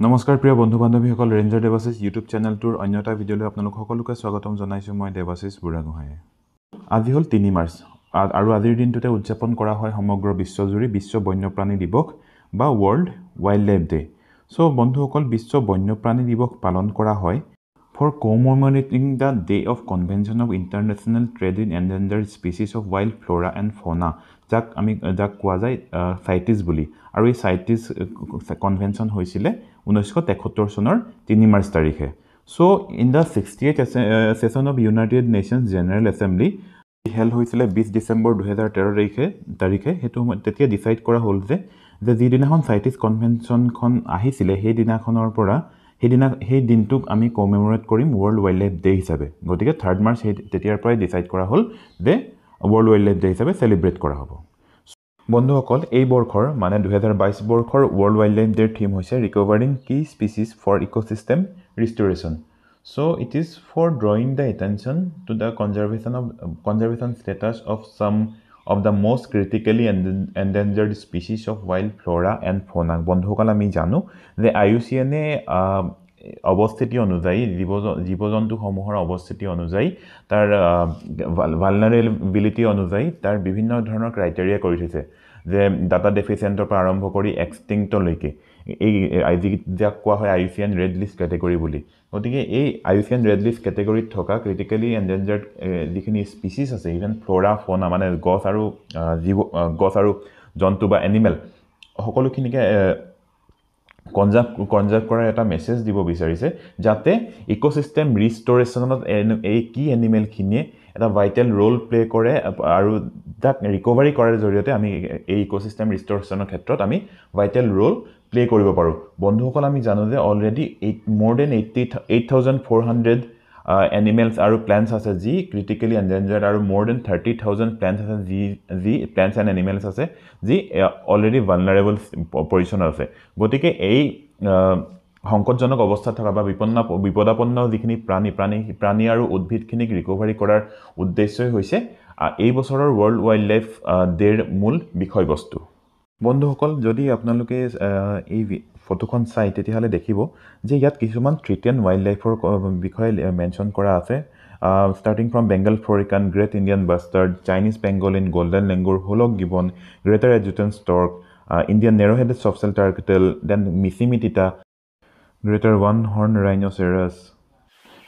নমস্কাৰ প্ৰিয় বন্ধু বান্ধৱীসকল ৰেঞ্জাৰ দেৱাশিষ ইউটিউব চেনেলটোৰ অন্য এটা ভিডিঅ'লৈ আপোনালোক সকলোকে স্বাগতম জনাইছোঁ। মই দেৱাশিষ বুঢ়াগোহাঁয়ে আজি হ'ল তিনি মাৰ্চ। আৰু আজিৰ দিনটোতে উদযাপন কৰা হয় সমগ্ৰ বিশ্বজুৰি বিশ্ব বন্যপ্ৰাণী দিৱস বা world wild life day so বন্ধুসকল বিশ্ব বন্যপ্ৰাণী দিৱস পালন কৰা হয় for commemorating the day of Convention of International Trade in Endangered Species of Wild Flora and Fauna যাক আমি যাক কোৱা যায় চাইটিছ বুলি। আৰু এই চাইটিছ কনভেনশ্যন হৈছিলে ঊনৈছশ তেসত্তৰ চনৰ তিনি মাৰ্চ তাৰিখে। So' in the sixty eight session of United Nations General Assembly held হৈছিলে বিছ ডিচেম্বৰ দুহেজাৰ তেৰ তাৰিখে তাৰিখে সেইটো সময়ত তেতিয়া ডিচাইড কৰা হ'ল যে যে যিদিনাখন চাইটিছ কনভেনশ্যনখন আহিছিলে সেইদিনাখনৰ পৰা সেইদিনা সেই দিনটোক আমি কমেমৰেট কৰিম ৱৰ্ল্ড ৱাইল্ড লাইফ ডে' হিচাপে। গতিকে থাৰ্ড মাৰ্চ সেই তেতিয়াৰ পৰাই ডিচাইড কৰা হ'ল যে ৱৰ্ল্ড ৱাইল্ড লাইফ ডে' হিচাপে চেলিব্ৰেট কৰা হ'ব। বন্ধুসকল এই বৰ্ষৰ মানে দুহেজাৰ বাইছ বৰ্ষৰ ৱৰ্ল্ড ৱাইল্ড লাইফ ডেৰ থিম হৈছে recovering key species for ecosystem restoration so' it is for drawing the attention to the conservation of conservation status of some of the most critically endangered species of wild flora and fauna বন্ধুসকল আমি জানো যে I U C এনে অৱস্থিতি অনুযায়ী জীৱ জীৱ জন্তুসমূহৰ অৱস্থিতি অনুযায়ী তাৰ ভালনাৰেবিলিটি অনুযায়ী তাৰ বিভিন্ন ধৰণৰ ক্ৰাইটেৰিয়া কৰি থৈছে। যে ডাটা ডেফিচিয়েণ্টৰ পৰা আৰম্ভ কৰি এক্সটিংক্টলৈকে এই যি যাক কোৱা হয় I C N red list category বুলি। গতিকে এই I C N red list কেটেগৰীত থকা ক্ৰিটিকেলি এণ্ডেঞ্জাৰ্ড যিখিনি স্পিচিছ আছে ইভেন ফ্ল'ৰা ফ'না মানে গছ আৰু জীৱ গছ আৰু জন্তু বা এনিমেল সকলোখিনিকে কনজাৰ্ভ কনজাৰ্ভ কৰাৰ এটা মেছেজ দিব বিচাৰিছে যাতে ইক'ছিষ্টেম ৰিষ্ট'ৰেশ্যনত এই কি এনিমেলখিনিয়ে এটা ভাইটেল ৰ'ল প্লে' কৰে আৰু তাক ৰিকভাৰী কৰাৰ জৰিয়তে আমি এই ইক'ছিষ্টেম ৰিষ্ট'ৰেশ্যনৰ ক্ষেত্ৰত আমি ভাইটেল ৰ'ল প্লে' কৰিব পাৰোঁ। বন্ধুসকল আমি জানো যে already eight more than eighty eight thousand four hundred animals আৰু প্লেণ্টছ আছে যি ক্ৰিটিকেলি এণ্ডেঞ্জাৰ্ড আৰু মোৰ দেন থাৰ্টি থাউজেণ্ড প্লেণ্টছ আছে যি যি প্লেণ্টছ এণ্ড এনিমেলছ আছে যি অলৰেডি ভালনাৰেবল পজিশ্যনত আছে। গতিকে এই সংকটজনক অৱস্থাত থকা বা বিপন্ন বিপদাপন্ন যিখিনি প্ৰাণী প্ৰাণী প্ৰাণী আৰু উদ্ভিদখিনিক ৰিকভাৰী কৰাৰ উদ্দেশ্যই হৈছে এই বছৰৰ ৱৰ্ল্ড ৱাইল্ড লাইফ ডেৰ মূল বিষয়বস্তু। বন্ধুসকল যদি আপোনালোকে এই ফটোখন চাই তেতিয়াহ'লে দেখিব যে ইয়াত কিছুমান ট্ৰিট এণ্ড ৱাইল্ড লাইফৰ বিষয়ে মেনশ্যন কৰা আছে। Starting from Bengal florican great Indian bustard Chinese pangolin golden langur hoolock gibbon greater adjutant stork Indian narrow headed softshell turtle then মিচিমিটিটা Greater one horn rhinoceros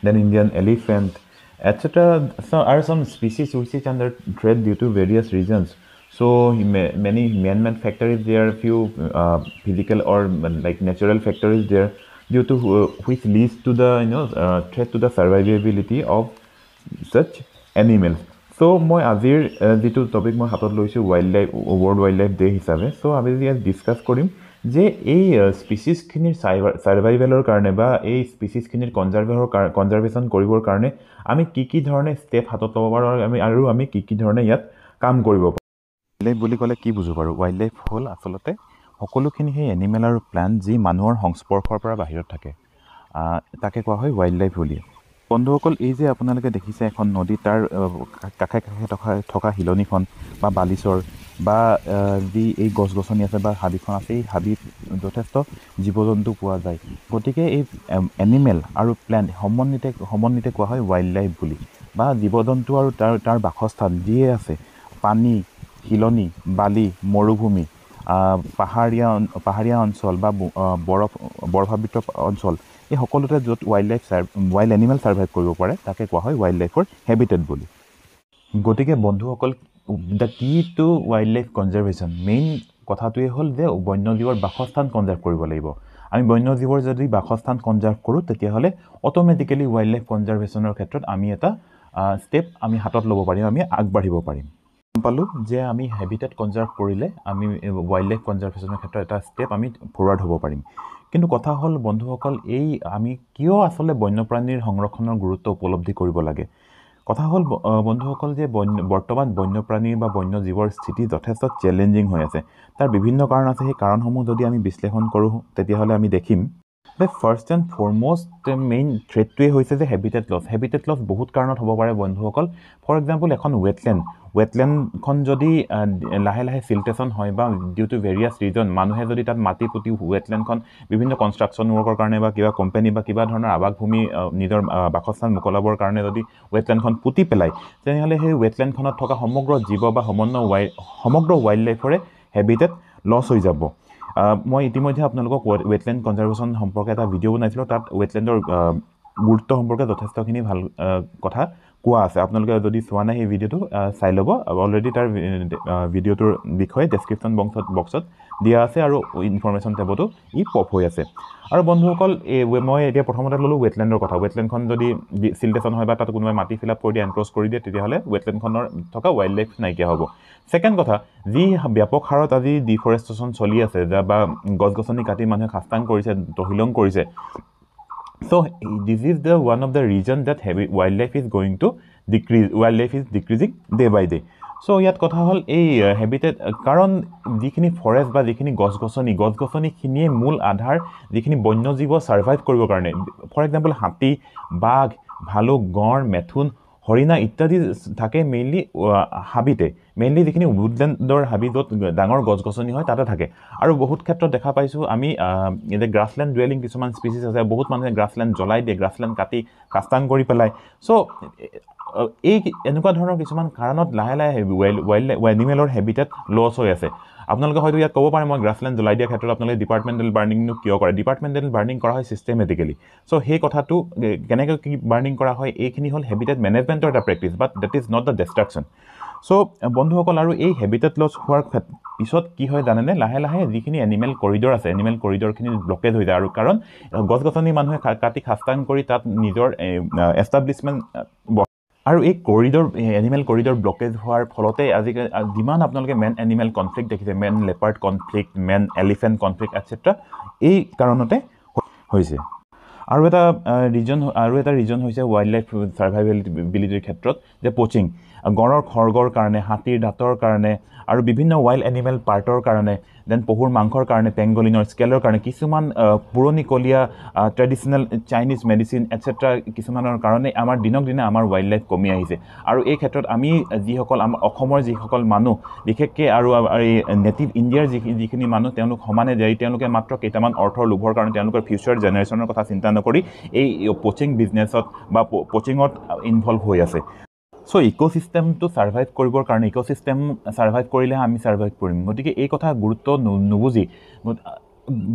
then Indian elephant, etc. So are some species which is under threat due to various reasons. So he ma- many man-made factors there, few uh, physical or uh, like natural factors there, due to uh, which leads to the you know uh, threat to the survivability of such animals. So' মই আজিৰ uh, যিটো topic মই হাতত লৈছোঁ wildlife world wildlife day' হিচাপে চ' আমি ইয়াত discuss কৰিম যে এই স্পিচিছখিনিৰ ছাৰ্ভাইভেলৰ কাৰণে বা এই স্পিচিছখিনিৰ কনজাৰ্ভেলৰ কনজাৰ্ভেশ্যন কৰিবৰ কাৰণে আমি কি কি ধৰণে ষ্টেপ হাতত ল'ব পাৰোঁ আমি আৰু আমি কি কি ধৰণে ইয়াত কাম কৰিব পাৰোঁ। ৱাইল্ড লাইফ বুলি ক'লে কি বুজো বাৰু? ৱাইল্ড লাইফ হ'ল আচলতে সকলোখিনি সেই এনিমেল আৰু প্লাণ্ট যি মানুহৰ সংস্পৰ্শৰ পৰা বাহিৰত থাকে তাকে কোৱা হয় ৱাইল্ড লাইফ বুলি বন্ধুসকল এই যে আপোনালোকে দেখিছে এখন নদী তাৰ কাষে কাষে থকা থকা শিলনিখন বা বালিচৰ বা যি এই গছ গছনি আছে বা হাবিখন আছে এই হাবিত যথেষ্ট জীৱ জন্তু পোৱা যায়। গতিকে এই এনিমেল আৰু প্লেণ্ট সমন্বিতে সমন্বিতে কোৱা হয় ৱাইল্ড লাইফ বুলি। বা জীৱ জন্তু আৰু তাৰ তাৰ বাসস্থান যিয়ে আছে পানী শিলনি বালি মৰুভূমি পাহাৰীয়া পাহাৰীয়া অঞ্চল বা বৰফ বৰফাবৃত অঞ্চল এই সকলোতে য'ত wildlife wild animal survive কৰিব পাৰে তাকে কোৱা হয় ৱাইল্ড লাইফৰ হেবিটেট বুলি। গতিকে বন্ধুসকল the key to wildlife conservation main কথাটোৱে হ'ল যে বন্যজীৱৰ বাসস্থান কনজাৰ্ভ কৰিব লাগিব। আমি বন্যজীৱৰ যদি বাসস্থান কনজাৰ্ভ কৰোঁ তেতিয়াহ'লে অট'মেটিকেলি ৱাইল্ড লাইফ কনজাৰ্ভেশ্যনৰ ক্ষেত্ৰত আমি এটা ষ্টেপ আমি হাতত ল'ব পাৰিম আমি আগবাঢ়িব পাৰিম। গম পালোঁ যে আমি হেবিটেট কনজাৰ্ভ কৰিলে আমি ৱাইল্ড লাইফ কনজাৰ্ভেশ্যনৰ ক্ষেত্ৰত এটা ষ্টেপ আমি ফৰৱাৰ্ড হ'ব পাৰিম। কিন্তু কথা হ'ল বন্ধুসকল এই আমি কিয় আচলতে বন্যপ্ৰাণীৰ সংৰক্ষণৰ গুৰুত্ব উপলব্ধি কৰিব লাগে? কথা হ'ল বন্ধুসকল যে বন্য বৰ্তমান বন্যপ্ৰাণী বা বন্যজীৱৰ স্থিতি যথেষ্ট চেলেঞ্জিং হৈ আছে। তাৰ বিভিন্ন কাৰণ আছে। সেই কাৰণসমূহ যদি আমি বিশ্লেষণ কৰোঁ তেতিয়াহ'লে আমি দেখিম যে ফাৰ্ষ্ট এণ্ড ফৰমষ্ট মেইন থ্ৰেডটোৱে হৈছে যে হেবিটেট লছ হেবিটেট লছ বহুত কাৰণত হ'ব পাৰে বন্ধুসকল। ফৰ এক্সাম্পল এখন ৱেটলেণ্ড ৱেটলেণ্ডখন যদি লাহে লাহে চিল্টেশ্যন হয় বা ডিউ টু ভেৰিয়াছ ৰিজন মানুহে যদি তাত মাটি পুতি ৱেটলেণ্ডখন বিভিন্ন কনষ্ট্ৰাকশ্যন ৱৰ্কৰ কাৰণে বা কিবা কোম্পানী বা কিবা ধৰণৰ আৱাসভূমি নিজৰ বাসস্থান মোকলাবৰ কাৰণে যদি ৱেটলেণ্ডখন পুতি পেলায় তেনেহ'লে সেই ৱেটলেণ্ডখনত থকা সমগ্ৰ জীৱ বা সমগ্ৰ ৱাই সমগ্ৰ ৱাইল্ড লাইফৰে হেবিটেট লছ হৈ যাব। মই ইতিমধ্যে আপোনালোকক ৱেটলেণ্ড কনজাৰ্ভেশ্যন সম্পৰ্কে এটা ভিডিঅ' বনাইছিলোঁ। তাত ৱেটলেণ্ডৰ গুৰুত্ব সম্পৰ্কে যথেষ্টখিনি ভাল কথা কোৱা আছে। আপোনালোকে যদি চোৱা নাই সেই ভিডিঅ'টো চাই ল'ব। অলৰেডি তাৰ ভিডিঅ'টোৰ বিষয়ে ডেছক্ৰিপশ্যন বক্সত বক্সত দিয়া আছে আৰু ইনফৰ্মেশ্যন টেবতো ই পপ হৈ আছে। আৰু বন্ধুসকল এই মই এতিয়া প্ৰথমতে ল'লোঁ ৱেটলেণ্ডৰ কথা। ৱেটলেণ্ডখন যদি চিল্টেশ্যন হয় বা তাত কোনোবাই মাটি ফিল আপ কৰি দিয়ে এনক্ৰছ কৰি দিয়ে তেতিয়াহ'লে ৱেটলেণ্ডখনৰ থকা ৱাইল্ড লাইফ নাইকিয়া হ'ব। ছেকেণ্ড কথা যি ব্যাপক হাৰত আজি ডিফৰেষ্টেশ্যন চলি আছে বা গছ গছনি কাটি মানুহে খাস্তাং কৰিছে তহিলং কৰিছে। So this is the one of the reason that heavy wildlife is going to decrease wildlife is decreasing day by day চ' ইয়াত কথা হ'ল এই হেবিটেট কাৰণ যিখিনি ফৰেষ্ট বা যিখিনি গছ গছনি গছ গছনিখিনিয়ে মূল আধাৰ যিখিনি বন্যজীৱ ছাৰ্ভাইভ কৰিবৰ কাৰণে। ফৰ এক্সাম্পল হাতী বাঘ ভালুক গঁড় মেথুন হৰিণা ইত্যাদি থাকে মেইনলি হাবিতে মেইনলি যিখিনি উডলেণ্ডৰ হাবি য'ত ডাঙৰ গছ গছনি হয় তাতে থাকে। আৰু বহুত ক্ষেত্ৰত দেখা পাইছোঁ আমি এতিয়া গ্ৰাছলেণ্ড ডুৱেলিং কিছুমান স্পিচিছ আছে বহুত মানুহে গ্ৰাছলেণ্ড জ্বলাই দিয়ে গ্ৰাছলেণ্ড কাটি কাষ্টাং কৰি পেলায় চ' এই এনেকুৱা ধৰণৰ কিছুমান কাৰণত লাহে লাহে ৱাইল্ড ৱাইল্ড এনিমেলৰ হেবিটেট লছ হৈ আছে। আপোনালোকে হয়তো ইয়াত ক'ব পাৰে মই গ্ৰাছলেণ্ড জ্বলাই দিয়াৰ ক্ষেত্ৰত আপোনালোকে ডিপাৰ্টমেণ্টেল বাৰ্ণিংনো কিয় কৰে? ডিপাৰ্টমেণ্টেল বাৰ্ণিং কৰা হয় ছিষ্টেমেটিকেলি চ' সেই কথাটো কেনেকৈ কি বাৰ্ণিং কৰা হয় এইখিনি হ'ল হেবিটেট মেনেজমেণ্টৰ এটা practice but that is not the destruction so' বন্ধুসকল আৰু এই হেবিটেট লছ হোৱাৰ পিছত কি হয় জানেনে? লাহে লাহে যিখিনি এনিমেল কৰিডৰ আছে এনিমেল কৰিডৰখিনি ব্লকেজ হৈ যায়। আৰু কাৰণ গছ গছনি মানুহে কাটি খাস্তাং কৰি তাত নিজৰ এষ্টাব্লিছমেণ্ট আৰু এই কৰিডৰ এনিমেল কৰিডৰ ব্লকেজ হোৱাৰ ফলতে আজিকালি যিমান আপোনালোকে মেন এনিমেল কনফ্লিক্ট দেখিছে man leopard conflict man elephant conflict etcetera এই কাৰণতে হৈছে। আৰু এটা ৰিজন আৰু এটা ৰিজন হৈছে ৱাইল্ড লাইফ ছাৰ্ভাইভেবিলিটিৰ ক্ষেত্ৰত যে পচিং গঁড়ৰ খৰ্গৰ কাৰণে হাতীৰ দাঁতৰ কাৰণে আৰু বিভিন্ন ৱাইল্ড এনিমেল পাৰ্টৰ কাৰণে দেন পহুৰ মাংসৰ কাৰণে পেংগলিনৰ স্কেলৰ কাৰণে কিছুমান পুৰণিকলীয়া ট্ৰেডিশ্যনেল চাইনিজ মেডিচিন এটচেট্ৰা কিছুমানৰ কাৰণে আমাৰ দিনক দিনে আমাৰ ৱাইল্ড লাইফ কমি আহিছে। আৰু এই ক্ষেত্ৰত আমি যিসকল আমাৰ অসমৰ যিসকল মানুহ বিশেষকৈ আৰু এই নেটিভ ইণ্ডিয়াৰ যি যিখিনি মানুহ তেওঁলোক সমানে যায় তেওঁলোকে মাত্ৰ কেইটামান অৰ্থৰ লোভৰ কাৰণে তেওঁলোকৰ ফিউচাৰ জেনেৰেশ্যনৰ কথা চিন্তা নকৰি এই পচিং বিজনেছত বা পচিঙত ইনভলভ হৈ আছে। চ' ইক'চিষ্টেমটো ছাৰ্ভাইভ কৰিবৰ কাৰণে ইক'চিষ্টেম ছাৰ্ভাইভ কৰিলেহে আমি ছাৰ্ভাইভ কৰিম। গতিকে এই কথা গুৰুত্ব নুবুজি।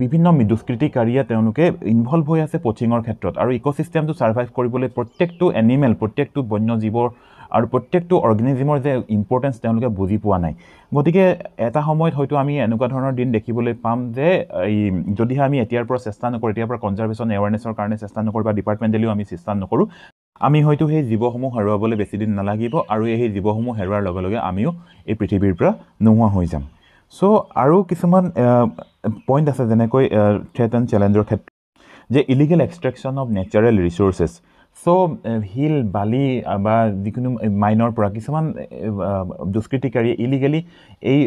বিভিন্ন দুষ্কৃতিকাৰীয়ে তেওঁলোকে ইনভলভ হৈ আছে পচিঙৰ ক্ষেত্ৰত। আৰু ইক'চিষ্টেমটো ছাৰ্ভাইভ কৰিবলৈ প্ৰত্যেকটো এনিমেল প্ৰত্যেকটো বন্যজীৱৰ আৰু প্ৰত্যেকটো অৰ্গেনিজিমৰ যে ইম্পৰ্টেঞ্চ তেওঁলোকে বুজি পোৱা নাই। গতিকে এটা সময়ত হয়তো আমি এনেকুৱা ধৰণৰ দিন দেখিবলৈ পাম যে এই যদিহে আমি এতিয়াৰ পৰা চেষ্টা নকৰোঁ এতিয়াৰ পৰা কনজাৰ্ভেশ্যন এৱাৰনেছৰ কাৰণে চেষ্টা নকৰোঁ বা ডিপাৰ্টমেণ্টেলিও আমি চেষ্টা নকৰোঁ আমি হয়তো সেই জীৱসমূহ হেৰুৱাবলৈ বেছিদিন নালাগিব আৰু সেই জীৱসমূহ হেৰুৱাৰ লগে লগে আমিও এই পৃথিৱীৰ পৰা নোহোৱা হৈ যাম। চ' আৰু কিছুমান পইণ্ট আছে যেনেকৈ থ্ৰেট এণ্ড চেলেঞ্জৰ ক্ষেত্ৰত যে illegal extraction of natural resources so' শিল বালি বা যিকোনো মাইনৰ পৰা কিছুমান দুষ্কৃতিকাৰীয়ে ইলিগেলি এই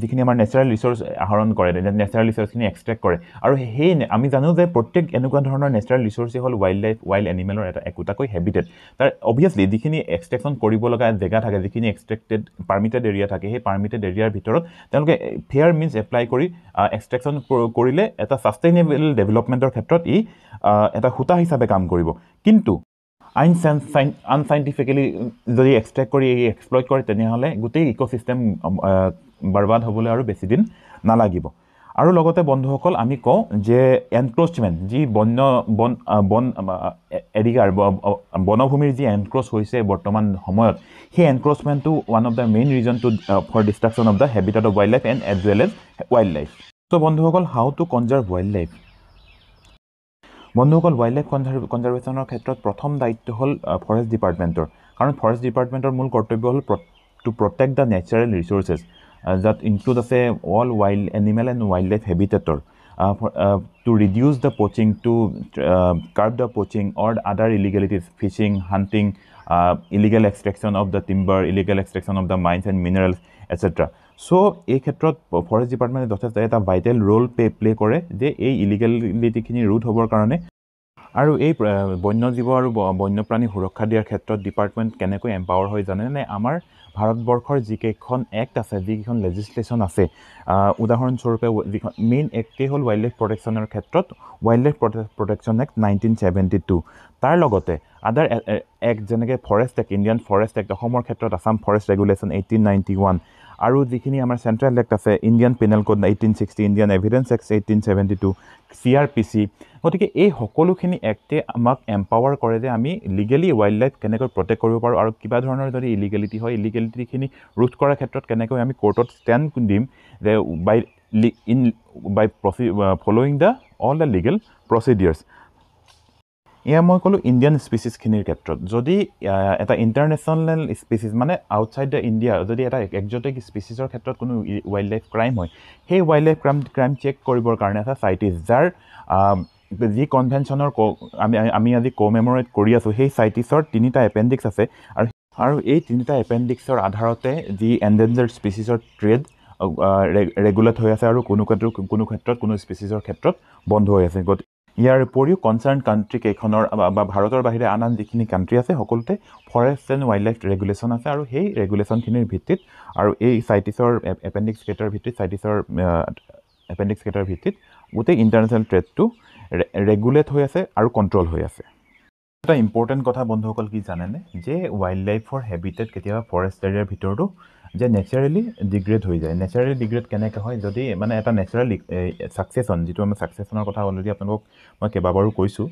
যিখিনি আমাৰ নেচাৰেল ৰিচোৰ্চ আহৰণ কৰে নেচাৰেল ৰিচোৰ্চখিনি এক্সট্ৰেক্ট কৰে। আৰু সেই আমি জানো যে প্ৰত্যেক এনেকুৱা ধৰণৰ নেচাৰেল ৰিচোৰ্চেই হ'ল ৱাইল্ড লাইফ ৱাইল্ড এনিমেলৰ এটা একোটাকৈ হেবিটেড তাৰ অভিয়াছলি যিখিনি এক্সট্ৰেকশ্যন কৰিব লগা জেগা থাকে যিখিনি এক্সট্ৰেক্টেড পাৰ্মিটেড এৰিয়া থাকে সেই পাৰ্মিটেড এৰিয়াৰ ভিতৰত তেওঁলোকে ফেয়াৰ মিনছ এপ্লাই কৰি এক্সট্ৰেকশ্যন কৰিলে এটা ছাষ্টেইনেবল ডেভেলপমেণ্টৰ ক্ষেত্ৰত ই এটা সূতা হিচাপে কাম কৰিব। কিন্তু আইন চাইন আনচাইণ্টিফিকেলি যদি এক্সট্ৰেক্ট কৰি এক্সপ্লইট কৰে তেনেহ'লে গোটেই ইক'চিষ্টেম বৰবাদ হ'বলৈ আৰু বেছিদিন নালাগিব। আৰু লগতে বন্ধুসকল আমি কওঁ যে এনক্ৰ'চমেণ্ট যি বন্য বন বন এৰিয়াৰ বনভূমিৰ যি এনক্ৰ'চ হৈছে বৰ্তমান সময়ত সেই এনক্ৰ'চমেণ্টটো one of the main reason to for destruction of the habitat of wildlife and as well as wildlife so' বন্ধুসকল how to conserve wildlife বন্ধুসকল ৱাইল্ড লাইফ কনজাৰ্ভ কনজাৰ্ভেশ্যনৰ ক্ষেত্ৰত প্ৰথম দায়িত্ব হ'ল ফৰেষ্ট ডিপাৰ্টমেণ্টৰ। কাৰণ ফৰেষ্ট ডিপাৰ্টমেণ্টৰ মূল কৰ্তব্য হ'ল to protect the natural resources যাত ইনক্লুড আছে all wild animal and wildlife হেবিটেটৰ to reduce the poaching to curb the poaching or other illegalities fishing hunting illegal extraction of the timber illegal extraction of the mines and minerals etcetera so' এই ক্ষেত্ৰত forest ডিপাৰ্টমেণ্টে যথেষ্ট এটা vital roll play play কৰে যে এই ইলিগেলিটিখিনি ৰোধ হ'বৰ কাৰণে। আৰু এই বন্যজীৱ আৰু বন্যপ্ৰাণী সুৰক্ষা দিয়াৰ ক্ষেত্ৰত ডিপাৰ্টমেণ্ট কেনেকৈ এম্পাৱাৰ হয় জানেনে আমাৰ ভাৰতবৰ্ষৰ যিকেইখন এক্ট আছে যিকেইখন লেজিছলেশ্যন আছে উদাহৰণস্বৰূপে যিখন মেইন এক্টেই হ'ল ৱাইল্ড লাইফ প্ৰটেকশ্যনৰ ক্ষেত্ৰত wildlife protection act nineteen seventy two তাৰ লগতে আদাৰ এক্ট যেনেকৈ forest act Indian forest act অসমৰ ক্ষেত্ৰত Assam forest regulation eighteen ninety one আৰু যিখিনি আমাৰ চেণ্ট্ৰেল এক্ট আছে Indian penal code eighteen sixty Indian evidence act eighteen seventy two C R P C গতিকে এই সকলোখিনি এক্টে আমাক এম্পাৱাৰ কৰে যে আমি লিগেলি ৱাইল্ড লাইফ কেনেকৈ প্ৰটেক্ট কৰিব পাৰোঁ আৰু কিবা ধৰণৰ যদি ইলিগেলিটি হয় ইলিগেলিটিখিনি ৰোধ কৰাৰ ক্ষেত্ৰত কেনেকৈ আমি কোৰ্টত ষ্টেণ্ড দিম যে by in by Prachi following the all the legal procedures এয়া মই ক'লোঁ ইণ্ডিয়ান স্পেচিছখিনিৰ ক্ষেত্ৰত। যদি এটা ইণ্টাৰনেশ্যনেল স্পেচিছ মানে আউটছাইড দ্য ইণ্ডিয়া যদি এটা একজটিক স্পেচিছৰ ক্ষেত্ৰত কোনো ৱাইল্ড লাইফ ক্ৰাইম হয় সেই wildlife crime crime check কৰিবৰ কাৰণে এটা চাইটিছ যাৰ যি কনভেনশ্যনৰ ক আমি আমি আজি কমেমৰেট কৰি আছোঁ সেই চাইটিছৰ তিনিটা এপেণ্ডিক্স আছে। আৰু আৰু এই তিনিটা এপেণ্ডিক্সৰ আধাৰতে যি এণ্ডেঞ্জাৰ্ড স্পেচিছৰ ট্ৰেড ৰেগুলেট হৈ আছে আৰু কোনো ক্ষেত্ৰত কোনো ক্ষেত্ৰত কোনো স্পেচিছৰ ক্ষেত্ৰত বন্ধ হৈ আছে। গতিকে ইয়াৰ উপৰিও কনচাৰ্ণ কাণ্ট্ৰি কেইখনৰ বা ভাৰতৰ বাহিৰে আন আন যিখিনি কাণ্ট্ৰি আছে সকলোতে forest and wildlife regulation আছে আৰু সেই ৰেগুলেশ্যনখিনিৰ ভিত্তিত আৰু এই চাইটিছৰ এপেণ্ডিক্স কেইটাৰ ভিত্তিত চাইটিছৰ এপেণ্ডিক্স কেইটাৰ ভিত্তিত গোটেই ইণ্টাৰনেশ্যনেল ট্ৰেডটো ৰেগুলেট হৈ আছে আৰু কণ্ট্ৰল হৈ আছে। এটা ইম্পৰ্টেণ্ট কথা বন্ধুসকল কি জানেনে? যে ৱাইল্ড লাইফৰ হেবিটেট কেতিয়াবা ফৰেষ্ট এৰিয়াৰ ভিতৰতো যে নেচাৰেলি ডিগ্ৰেড হৈ যায়। নেচাৰেলি ডিগ্ৰেড কেনেকৈ হয়? যদি মানে এটা নেচাৰেল ছাকচেছন যিটো আমি ছাকচেছনৰ কথা অলৰেডি আপোনালোকক মই কেইবাবাৰো কৈছোঁ।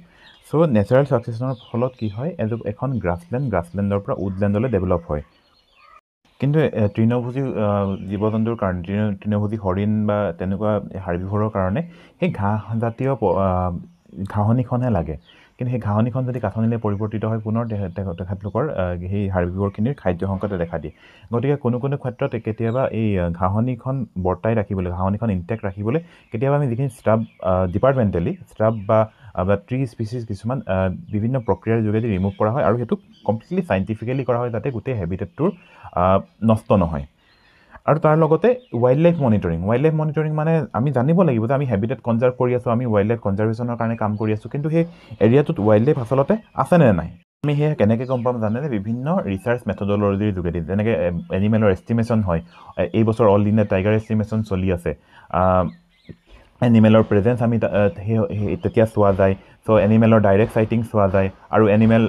চ' নেচাৰেল ছাকচেছনৰ ফলত কি হয়? এযোৰ এখন গ্ৰাছলেণ্ড গ্ৰাছলেণ্ডৰ পৰা উডলেণ্ডলৈ ডেভেলপ হয়। কিন্তু তৃণভোজী জীৱ জন্তুৰ কাৰণে তৃণ তৃণভোজী হৰিণ বা তেনেকুৱা হাৰ্বিভোৰৰ কাৰণে সেই ঘাঁহজাতীয় ঘাঁহনিখনহে লাগে। কিন্তু সেই ঘাঁহনিখন যদি কাঠনিলৈ পৰিৱৰ্তিত হয় পুনৰ তেখেতলোকৰ সেই হাৰ্বিভৰখিনিৰ খাদ্য সংকটে দেখা দিয়ে। গতিকে কোনো কোনো ক্ষেত্ৰত কেতিয়াবা এই ঘাঁহনিখন বৰ্তাই ৰাখিবলৈ ঘাঁহনিখন ইনটেক্ট ৰাখিবলৈ কেতিয়াবা আমি যিখিনি ষ্টাফ ডিপাৰ্টমেণ্টেলি ষ্টাফ বা ট্ৰি স্পিচিছ কিছুমান বিভিন্ন প্ৰক্ৰিয়াৰ যোগেদি ৰিমুভ কৰা হয় আৰু সেইটো কমপ্লিটলি চাইণ্টিফিকেলি কৰা হয় যাতে গোটেই হেবিটেটটোৰ নষ্ট নহয়। আৰু তাৰ লগতে wildlife monitoring wildlife monitoring মানে আমি জানিব লাগিব যে আমি হেবিটেট কনজাৰ্ভ কৰি আছোঁ আমি ৱাইল্ড লাইফ কনজাৰ্ভেশ্যনৰ কাৰণে কাম কৰি আছোঁ কিন্তু সেই এৰিয়াটোত ৱাইল্ড লাইফ আচলতে আছেনে নাই? আমি সেয়া কেনেকৈ গম পাম জানেনে বিভিন্ন ৰিচাৰ্চ মেথডলজিৰ যোগেদি যেনেকৈ এনিমেলৰ এষ্টিমেশ্যন হয়। এই বছৰ অল ইণ্ডিয়া টাইগাৰ এষ্টিমেশ্যন চলি আছে। এনিমেলৰ প্ৰেজেঞ্চ আমি সেই তেতিয়া চোৱা যায় চ' এনিমেলৰ ডাইৰেক্ট চাইটিং চোৱা যায় আৰু এনিমেল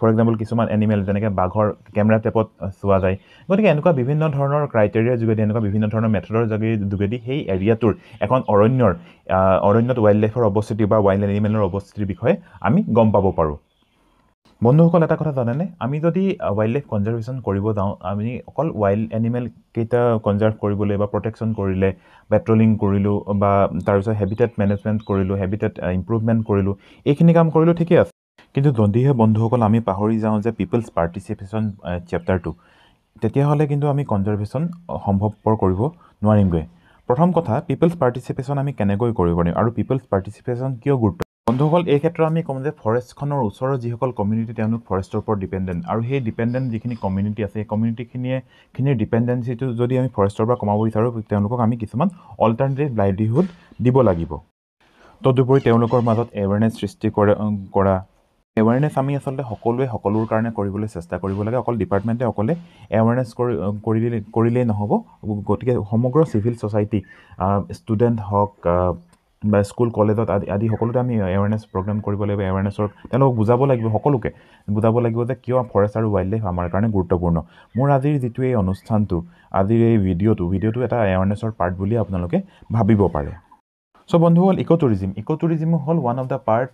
ফৰ এক্সাম্পল কিছুমান এনিমেল যেনেকৈ বাঘৰ কেমেৰা টেপত চোৱা যায় গতিকে এনেকুৱা বিভিন্ন ধৰণৰ ক্ৰাইটেৰিয়াৰ যোগেদি এনেকুৱা বিভিন্ন ধৰণৰ মেথডৰ যোগেদি সেই এৰিয়াটোৰ এখন অৰণ্যৰ অৰণ্যত ৱাইল্ড লাইফৰ অৱস্থিতি বা ৱাইল্ড এনিমেলৰ অৱস্থিতিৰ বিষয়ে আমি গম পাব পাৰোঁ বন্ধুসকল এটা কথা জানেনে? আমি যদি ৱাইল্ড লাইফ কনজাৰ্ভেশ্যন কৰিব যাওঁ আমি অকল ৱাইল্ড এনিমেলকেইটা কনজাৰ্ভ কৰিবলৈ বা প্ৰটেকশ্যন কৰিলে পেট্ৰলিং কৰিলোঁ বা তাৰপিছত হেবিটেট মেনেজমেণ্ট কৰিলোঁ হেবিটেট ইম্প্ৰুভমেণ্ট কৰিলোঁ এইখিনি কাম কৰিলোঁ ঠিকেই আছে। কিন্তু যদিহে বন্ধুসকল আমি পাহৰি যাওঁ যে পিপলছ পাৰ্টিচিপেশ্যন চেপ্টাৰটো তেতিয়াহ'লে কিন্তু আমি কনজাৰ্ভেশ্যন সম্ভৱপৰ কৰিব নোৱাৰিমগৈ। প্ৰথম কথা পিপলছ পাৰ্টিচিপেশ্যন আমি কেনেকৈ কৰিব পাৰিম? আৰু পিপলছ পাৰ্টিচিপেশ্যন কিয় গুৰুত্ব বন্ধুসকল এই ক্ষেত্ৰত আমি ক'ম যে ফৰেষ্টখনৰ ওচৰৰ যিসকল কমিউনিটি তেওঁলোক ফৰেষ্টৰ ওপৰত ডিপেণ্ডেণ্ট আৰু সেই ডিপেণ্ডেণ্ট যিখিনি কমিউনিটি আছে সেই কমিউনিটিখিনিয়ে খিনিৰ ডিপেণ্ডেঞ্চিটো যদি আমি ফৰেষ্টৰ পৰা কমাব বিচাৰোঁ তেওঁলোকক আমি কিছুমান অল্টাৰনেটিভ লাইভলিহুড দিব লাগিব। তদুপৰি তেওঁলোকৰ মাজত এৱেৰনেছ সৃষ্টি কৰে কৰা। এৱেৰনেছ আমি আচলতে সকলোৱে সকলোৰ কাৰণে কৰিবলৈ চেষ্টা কৰিব লাগে। অকল ডিপাৰ্টমেণ্টে অকলে এৱেৰনেছ কৰি কৰিলে কৰিলেই নহ'ব। গতিকে সমগ্ৰ চিভিল ছ'চাইটি ষ্টুডেণ্ট হওক বা স্কুল কলেজত আদি আদি সকলোতে আমি এৱেৰনেছ প্ৰগ্ৰেম কৰিব লাগিব এৱেৰনেছৰ তেওঁলোকক বুজাব লাগিব সকলোকে বুজাব লাগিব যে কিয় ফৰেষ্ট আৰু ৱাইল্ড লাইফ আমাৰ কাৰণে গুৰুত্বপূৰ্ণ। মোৰ আজিৰ যিটো এই অনুষ্ঠানটো আজিৰ এই ভিডিঅ'টো ভিডিঅ'টো এটা এৱেৰনেছৰ পাৰ্ট বুলি আপোনালোকে ভাবিব পাৰে। চ' বন্ধু হ'ল ইক' টুৰিজিম ইক' টুৰিজিম হ'ল one of the part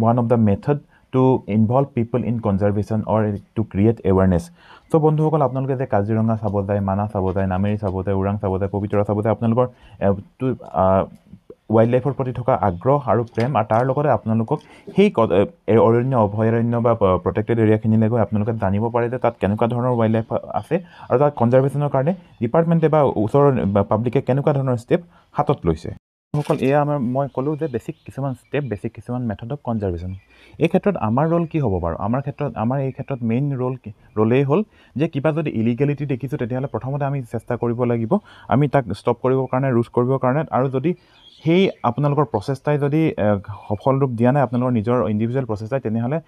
one of the method to involve people in conservation or to create awareness so' বন্ধুসকল আপোনালোকে যে কাজিৰঙা চাব যায় মানাহ চাব যায় নামেৰি চাব যায় ওৰাং চাব যায় পবিতৰা চাব যায় আপোনালোকৰ ৱাইল্ড লাইফৰ প্ৰতি থকা আগ্ৰহ আৰু প্ৰেম আৰু তাৰ লগতে আপোনালোকক সেই অৰণ্য অভয়াৰণ্য বা প্ৰটেক্টেড এৰিয়াখিনিলৈ গৈ আপোনালোকে জানিব পাৰে যে তাত কেনেকুৱা ধৰণৰ ৱাইল্ড লাইফ আছে আৰু তাত কনজাৰ্ভেশ্যনৰ কাৰণে ডিপাৰ্টমেণ্টে বা ওচৰৰ পাব্লিকে কেনেকুৱা ধৰণৰ ষ্টেপ হাতত লৈছে। সকল এয়া আমাৰ মই ক'লোঁ যে বেছিক কিছুমান ষ্টেপ বেছিক কিছুমান মেথড অফ কনজাৰ্ভেশ্যন এই ক্ষেত্ৰত আমাৰ ৰ'ল কি হ'ব বাৰু? আমাৰ ক্ষেত্ৰত আমাৰ এই ক্ষেত্ৰত মেইন ৰ'ল ৰ'লেই হ'ল যে কিবা যদি ইলিগেলিটি দেখিছোঁ তেতিয়াহ'লে প্ৰথমতে আমি চেষ্টা কৰিব লাগিব। আমি তাক ষ্টপ কৰিবৰ কাৰণে ৰোধ কৰিবৰ কাৰণে আৰু যদি সেই আপোনালোকৰ প্ৰচেষ্টাই যদি সফল ৰূপ দিয়া নাই আপোনালোকৰ নিজৰ ইণ্ডিভিজুৱেল প্ৰচেষ্টাই তেনেহ'লে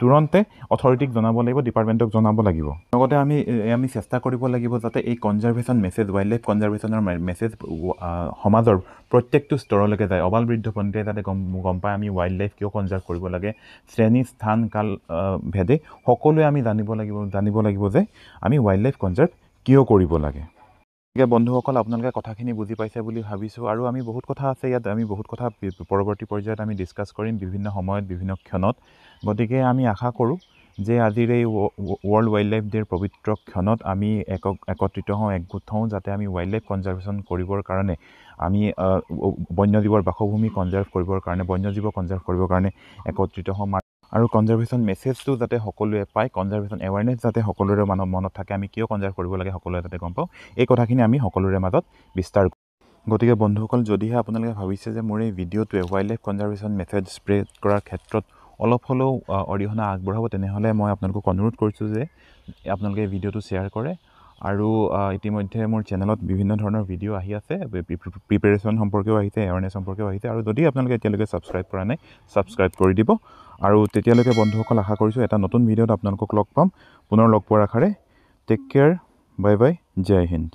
তুৰন্তে অথৰিটিক জনাব লাগিব ডিপাৰ্টমেণ্টক জনাব লাগিব। লগতে আমি আমি চেষ্টা কৰিব লাগিব যাতে এই কনজাৰ্ভেশ্যন মেছেজ ৱাইল্ড লাইফ কনজাৰ্ভেশ্যনৰ মেছেজ সমাজৰ প্ৰত্যেকটো স্তৰলৈকে যায়। অবাল বৃদ্ধ পন্থীয়ে যাতে গম গম পায় আমি ৱাইল্ড লাইফ কিয় কনজাৰ্ভ কৰিব লাগে শ্ৰেণী স্থান কাল ভেদে সকলোৱে আমি জানিব লাগিব জানিব লাগিব যে আমি ৱাইল্ড লাইফ কনজাৰ্ভ কিয় কৰিব লাগে। গতিকে বন্ধুসকল আপোনালোকে কথাখিনি বুজি পাইছে বুলি ভাবিছোঁ। আৰু আমি বহুত কথা আছে ইয়াত। আমি বহুত কথা পৰৱৰ্তী পৰ্যায়ত আমি ডিছকাছ কৰিম বিভিন্ন সময়ত বিভিন্ন ক্ষণত। গতিকে আমি আশা কৰোঁ যে আজিৰ এই ৱৰ্ল্ড ৱাইল্ড লাইফ ডে'ৰ পবিত্ৰ ক্ষণত আমি এক একত্ৰিত হওঁ একগোট হওঁ যাতে আমি ৱাইল্ড লাইফ কনজাৰ্ভেশ্যন কৰিবৰ কাৰণে আমি বন্যজীৱৰ বাসভূমি কনজাৰ্ভ কৰিবৰ কাৰণে বন্যজীৱ কনজাৰ্ভ কৰিবৰ কাৰণে একত্ৰিত হওঁ। আৰু কনজাৰ্ভেশ্যন মেছেজটো যাতে সকলোৱে পায় কনজাৰ্ভেশ্যন এৱাৰনেছ যাতে সকলোৰে মানৱ মনত থাকে আমি কিয় কনজাৰ্ভ কৰিব লাগে সকলোৱে যাতে গম পাওঁ এই কথাখিনি আমি সকলোৰে মাজত বিস্তাৰ গতিকে বন্ধুসকল যদিহে আপোনালোকে ভাবিছে যে মোৰ এই ভিডিঅ'টোৱে wild life conservation message spread কৰাৰ ক্ষেত্ৰত অলপ হ'লেও অৰিহণা আগবঢ়াব তেনেহ'লে মই আপোনালোকক অনুৰোধ কৰিছোঁ যে আপোনালোকে এই ভিডিঅ'টো শ্বেয়াৰ কৰে আৰু ইতিমধ্যে মোৰ চেনেলত বিভিন্ন ধৰণৰ ভিডিঅ' আহি আছে প্ৰিপেৰেশ্যন সম্পৰ্কেও আহিছে এৱাৰনেছ সম্পৰ্কেও আহিছে আৰু যদি আপোনালোকে এতিয়ালৈকে ছাবস্ক্ৰাইব কৰা নাই ছাবস্ক্ৰাইব কৰি দিব। আৰু তেতিয়ালৈকে বন্ধুসকল আশা কৰিছোঁ এটা নতুন ভিডিঅ'ত আপোনালোকক লগ পাম। পুনৰ লগ পোৱাৰ আশাৰে টেক কেয়াৰ বাই বাই জয় হিন্দ।